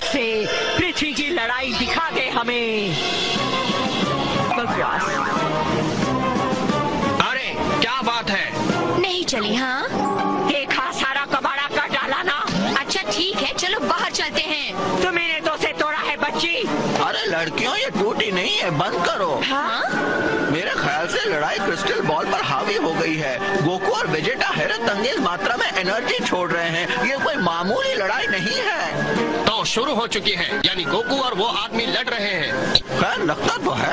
ताकत से पृथ्वी की लड़ाई दिखा दे हमें। बकवास। अरे क्या बात है? नहीं चली हाँ? देखा सारा कबाड़ा कर डाला ना अच्छा ठीक है चलो बाहर चलते हैं। तुम्हें तो से तोड़ा है बच्ची। अरे लड़कियों ये टूटी नहीं है बंद करो। हाँ? मेरे ख्याल से लड़ाई क्रिस्टल बॉल पर हावी हो गई है। गोकू और वेजेटा हैरत अंगेज मात्रा में एनर्जी छोड़ रहे हैं। ये कोई मामूली लड़ाई नहीं है। तो शुरू हो चुकी है। यानी गोकू और वो आदमी लड़ रहे हैं। खैर लगता तो है।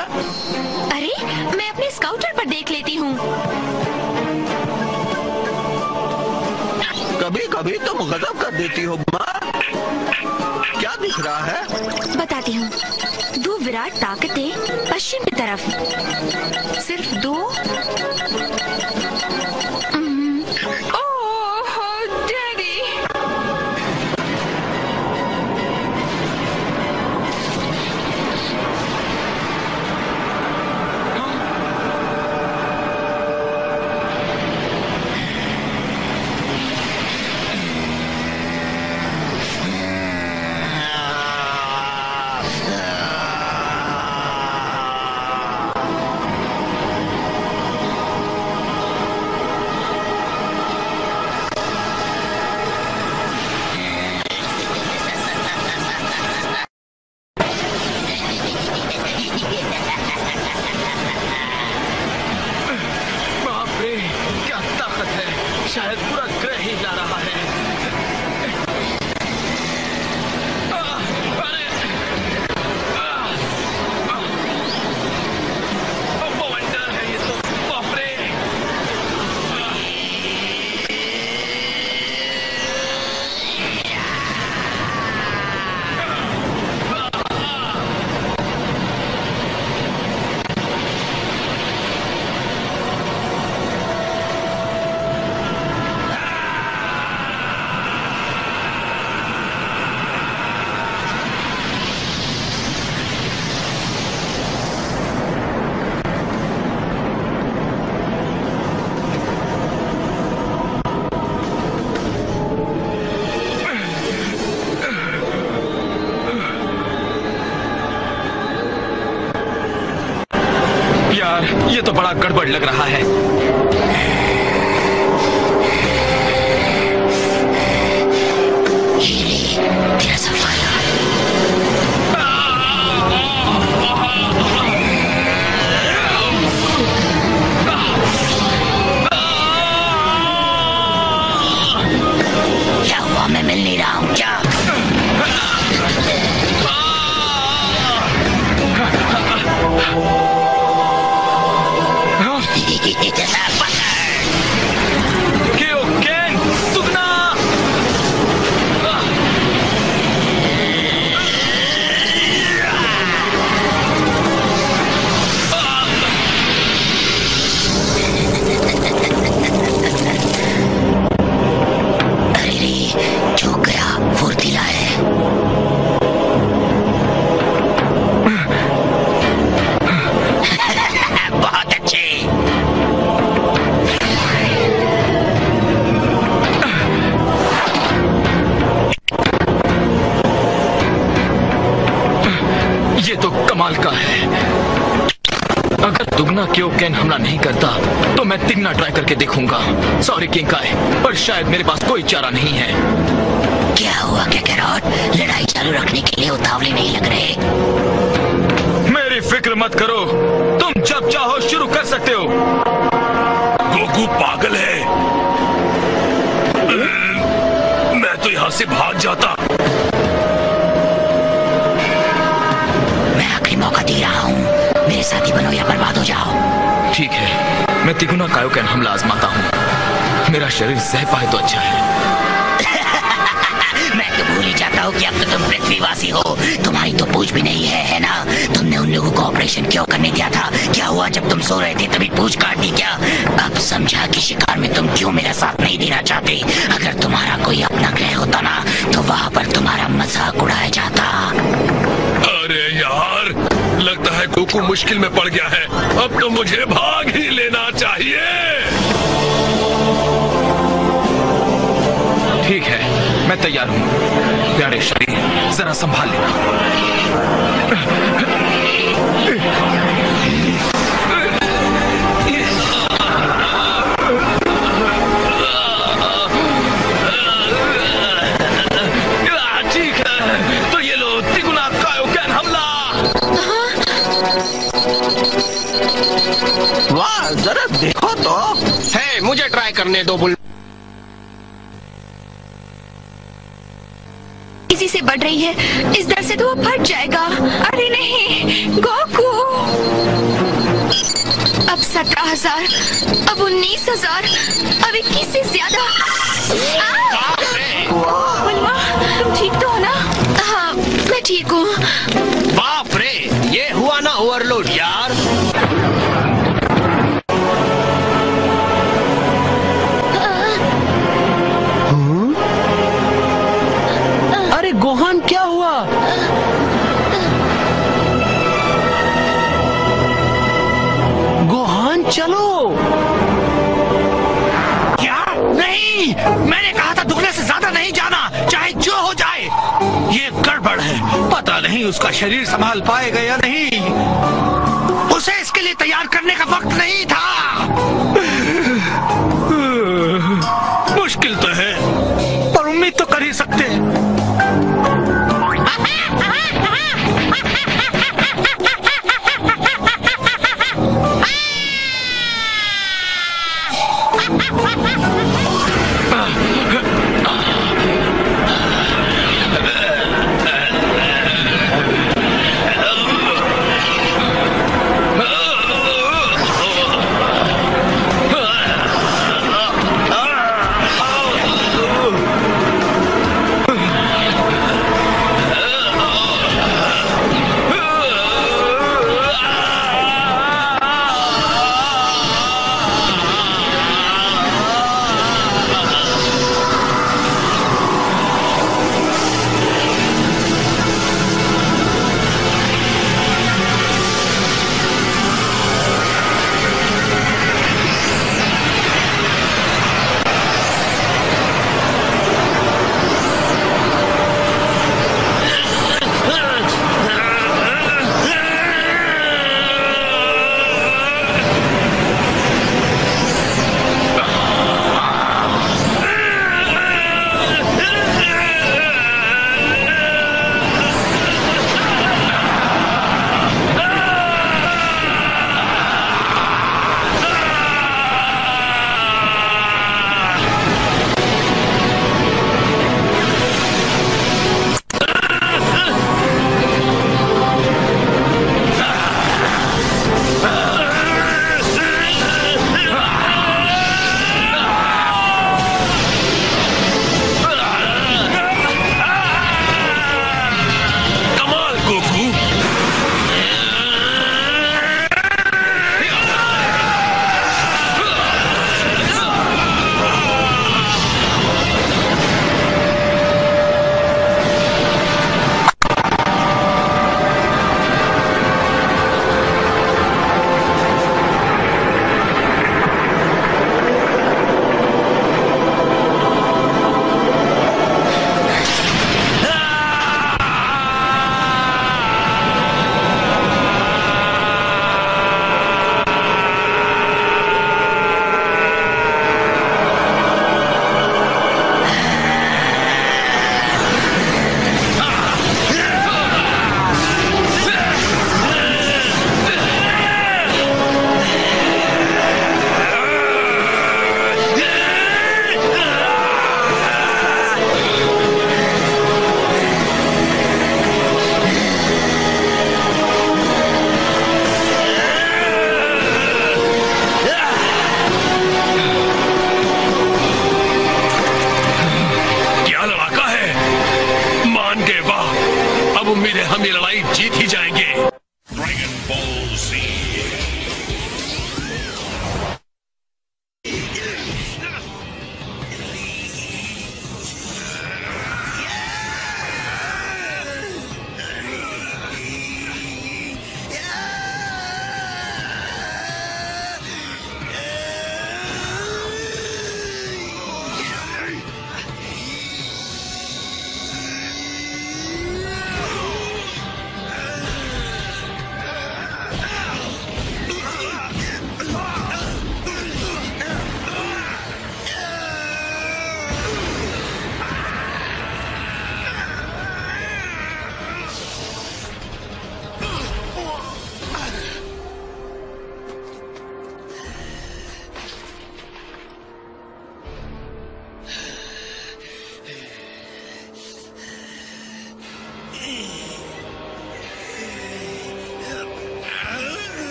अरे मैं अपने स्काउटर पर देख लेती हूँ। कभी कभी तुम गजब कर देती हो माँ। क्या दिख रहा है? बताती हूँ। दो विराट ताकतें पश्चिम की तरफ़। सिर्फ़ दो तो बड़ा गड़बड़ लग रहा है। दुगना क्यों कैन हमला नहीं करता? तो मैं तिगना ट्राई करके देखूँगा। सॉरी किंकाय पर शायद मेरे पास कोई चारा नहीं है। क्या हुआ क्या कैरॉट? लड़ाई चालू रखने के लिए उतावले नहीं लग रहे। मेरी फ़िक्र मत करो। तुम जब चाहो शुरू कर सकते हो। गोकू पागल है। मैं तो यहाँ यहाँ से भाग जाता। साथी बनो या बर्बाद हो जाओ। ठीक है। मैं तिगुना कायो कायोकैन हमला आजमाता हूँ। मेरा शरीर सह पाए तो अच्छा है। मैं तो भूल ही जाता हूँ कि अब तो तुम पृथ्वीवासी हो। तुम्हारी तो पूछ भी नहीं है है ना? तुमने उन लोगों को ऑपरेशन क्यों करने दिया था? क्या हुआ जब तुम सो रहे थे तभी पूछ काट दी क्या? अब समझा कि शिकार में तुम क्यों मेरा साथ नहीं देना चाहते? अगर तुम्हारा कोई अपना ग्रह होता ना तो वहाँ पर तुम्हारा मज़ाक उड़ाया जाता। अरे यार! लगता है गोकू मुश्किल में पड़ गया है। अब तो मुझे भाग ही लेना चाहिए। ठीक है, मैं तैयार हूँ। प्यारे शरीर, जरा संभाल लेना। करने दो बुल इसी से बढ़ रही है। इस दर से तो वो फट जाएगा। अरे नहीं, गोकू। अब सत्रह हज़ार, अब उन्नीस हज़ार अब इक्कीस से ज़्यादा नहीं, उसका शरीर संभाल पाएगा या नहीं? उसे इसके लिए तैयार करने का वक्त नहीं था।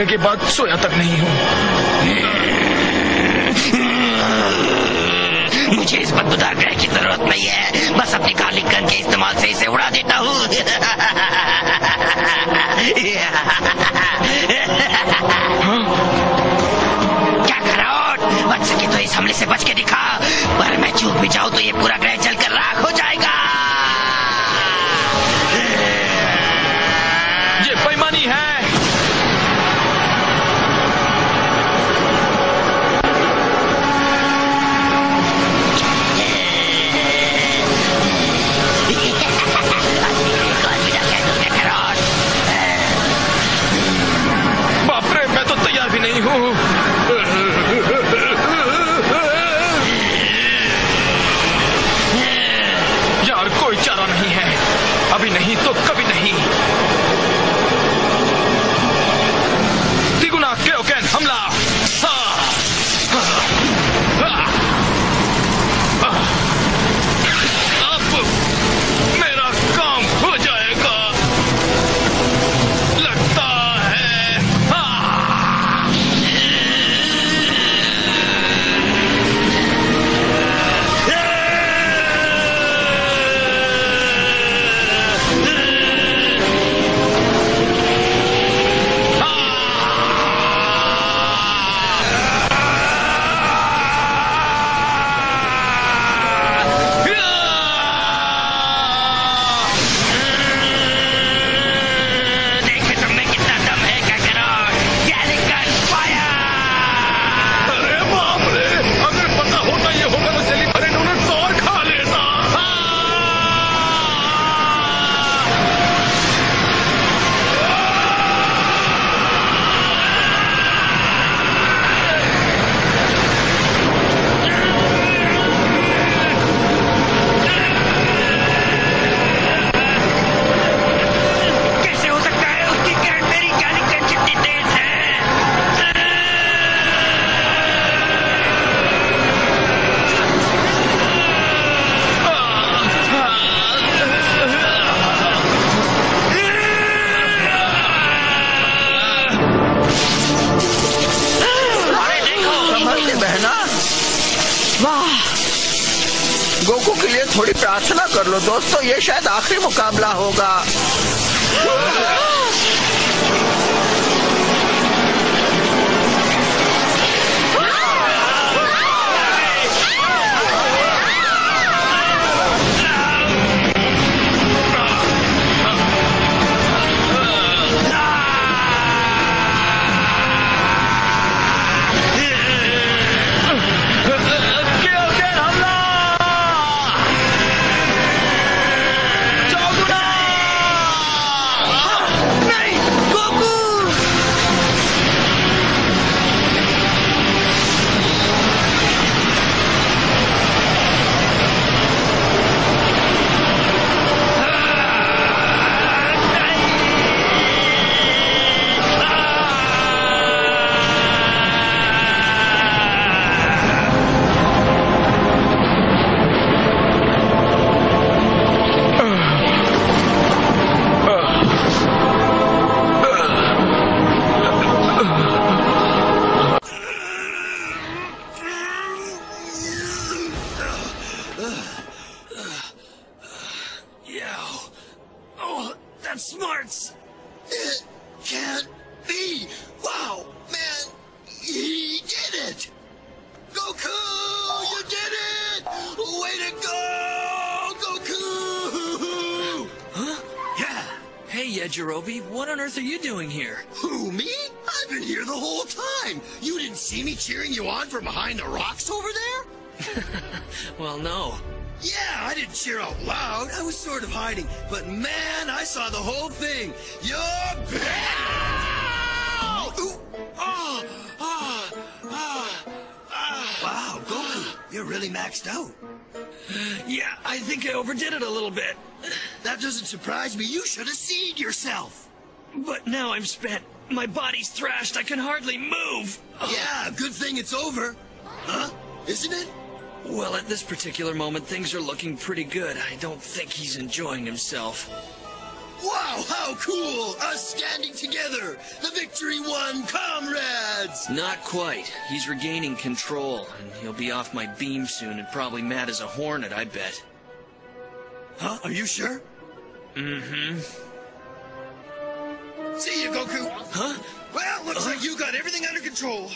अभी के बाद सोया तक नहीं हूँ। मुझे इस बदबूदार ग्रह की ज़रूरत नहीं है। बस अपने काली गन के इस्तेमाल से इसे उड़ा देता हूँ। क्या करो बच सके तो इस हमले से बच के दिखा। पर मैं चूक भी जाऊँ तो ये पूरा ग्रह जलकर राख हो जाएगा। संभल बहना। वाह गोकू के लिए थोड़ी प्रार्थना कर लो, दोस्तों, ये शायद आखिरी मुकाबला होगा। Well. Yeah, I didn't cheer out loud. I was sort of hiding. But man, I saw the whole thing. You're bad! Ooh. Ah, ah, ah. Wow, Goku, you're really maxed out. Yeah, I think I overdid it a little bit. That doesn't surprise me. You should have seen yourself. But now I'm spent. My body's thrashed. I can hardly move. Yeah, good thing it's over. Huh? Isn't it? Well, at this particular moment, things are looking pretty good. I don't think he's enjoying himself. Wow, how cool! Us standing together! The victory won, comrades! Not quite. He's regaining control, and he'll be off my beam soon and probably mad as a hornet, I bet. Huh? Are you sure? Mm-hmm. See you, Goku! Huh? Well, looks like you got everything under control.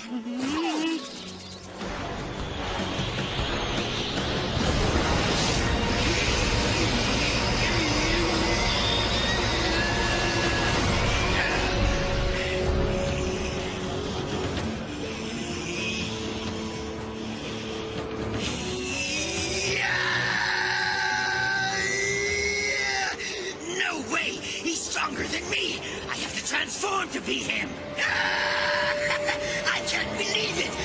To beat him! I can't believe it!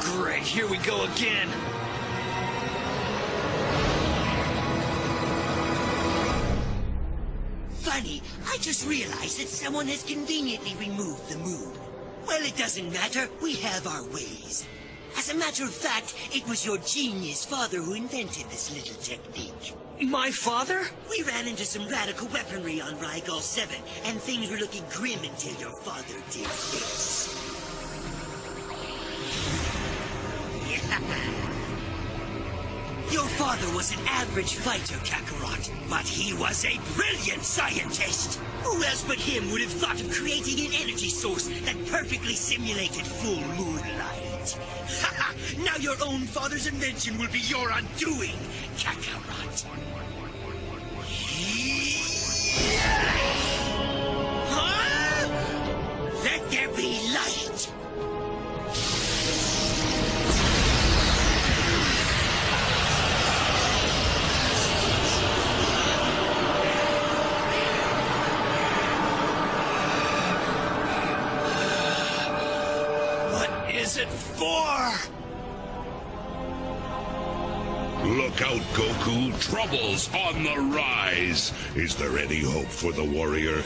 Great, here we go again. Funny, I just realized that someone has conveniently removed the moon. Well, it doesn't matter. We have our ways. As a matter of fact, it was your genius father who invented this little technique. My father? We ran into some radical weaponry on Rygal 7, and things were looking grim until your father did this. Your father was an average fighter, Kakarot, but he was a brilliant scientist. Who else but him would have thought of creating an energy source that perfectly simulated full moonlight? now your own father's invention will be your undoing, Kakarot. Huh? Look out, Goku. Trouble's on the rise. Is there any hope for the warrior?